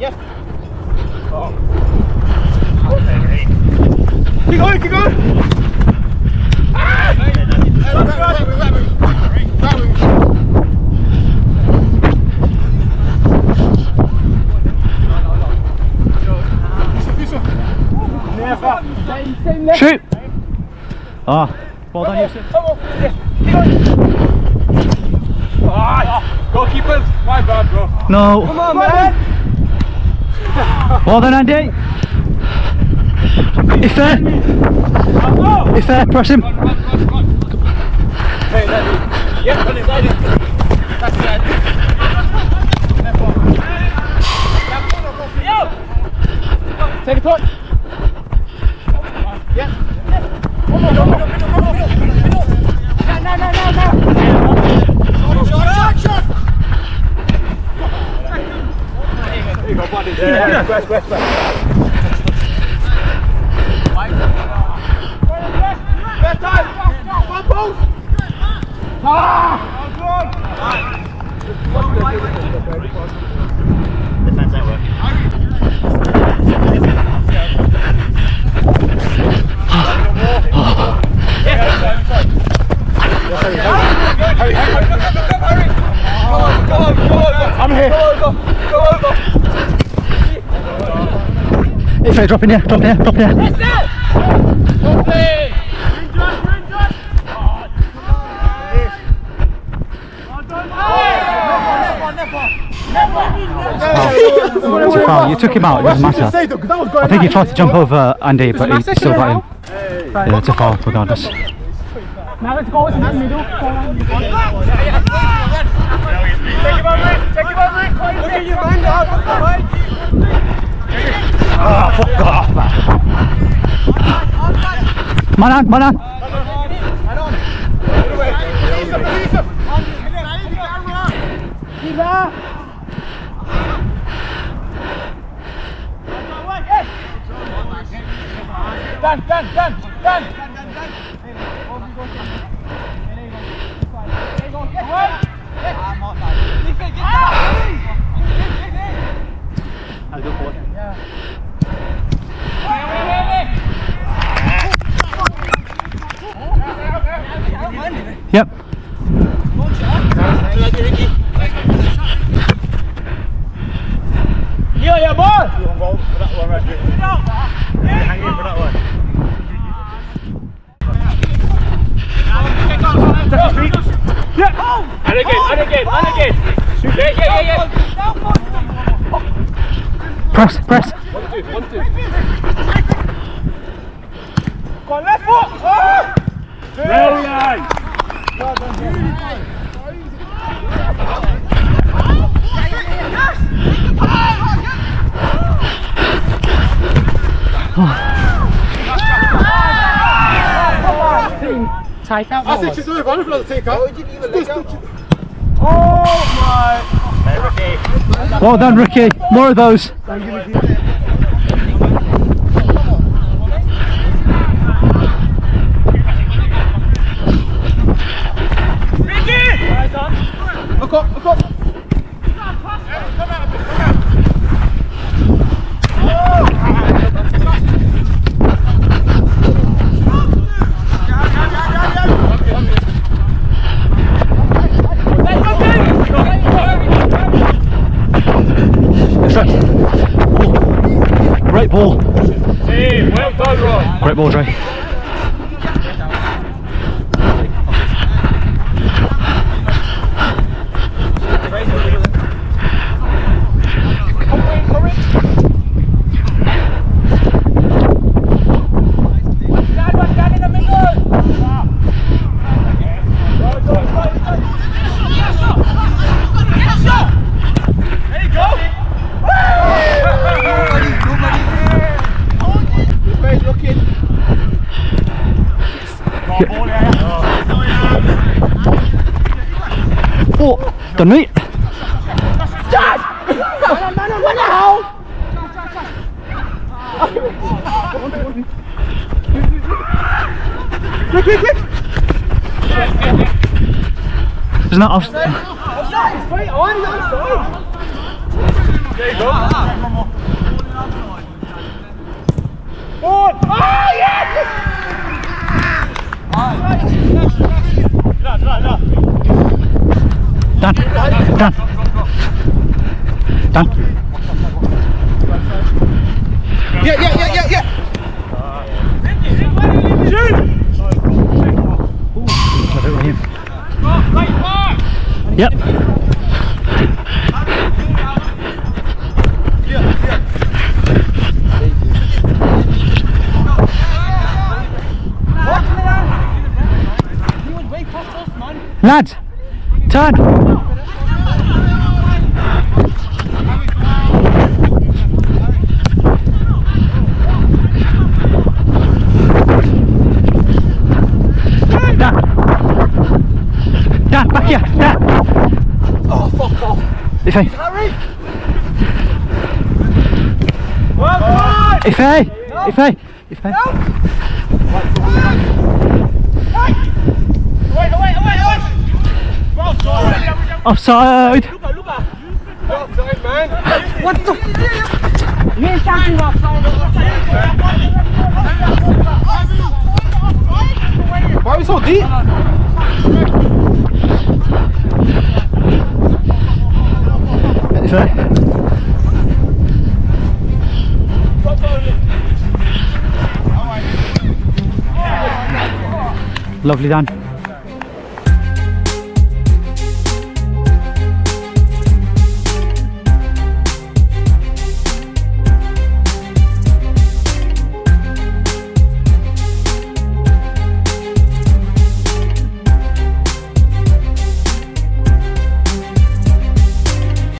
Yes. Oh. Keep going, keep going. Ah! Shoot! Ah, well done, Yusuf. Come on, yes. Keep going. Ah, goalkeepers, my bad, bro. No. Come on, man. Well done, Andy. It's there. It's there. Press him. Hey. Yes, run it, run it. That's it. Take a touch. Yes. One more, one more, middle, middle, middle, middle. No, no, no, no, no. Shot, shot, shot. There you go, buddy. Yeah, west, west, west. Best time. One post. Ah! Defense ain't working. I'm here. Go over. Go over. It's there. Drop in here. Drop in here. Drop in here. It's a foul. You took him out. It doesn't matter. I think he tried to jump over Andy, but he still got him. Yeah, it's a foul regardless. Now let's go in the middle. Take him over it. Take him over it. Look at your man down. Ah, fuck off, man. Man on, man on. Done, done, done, done. Yep. Yeah, yeah, boy. Hang in for that one. Yeah. And again, and again, and again. Yeah, yeah, yeah, yeah. Press, press. One, two, one, two. Go on, left foot. Ah! Oh! Very nice. Take out I think forward. she's doing one for the take out. Oh my. Hey, Ricky. Well done, Ricky. More of those. Look up, look up. Right. Great ball. Hey, well. Great ball, Dre. There you go. Nobody looking. Oh, done me. Quick, quick, quick. Isn't that off? Offside, it's right on, he's offside. There you go. Forward. Oh, yes! Done. Done. Done. Yeah, yeah, yeah, yeah, yeah. Shoot! Love it with him. Yep. Lads, turn. Dan. Dan, back here. Dan. Oh, fuck off. Ife. Harry! Well done! Ife. Ife. Ife. Wait, wait, wait, wait! Well done! Offside. Well done, man! What the? You ain't talking outside. Why are we so deep? Lovely, Dan.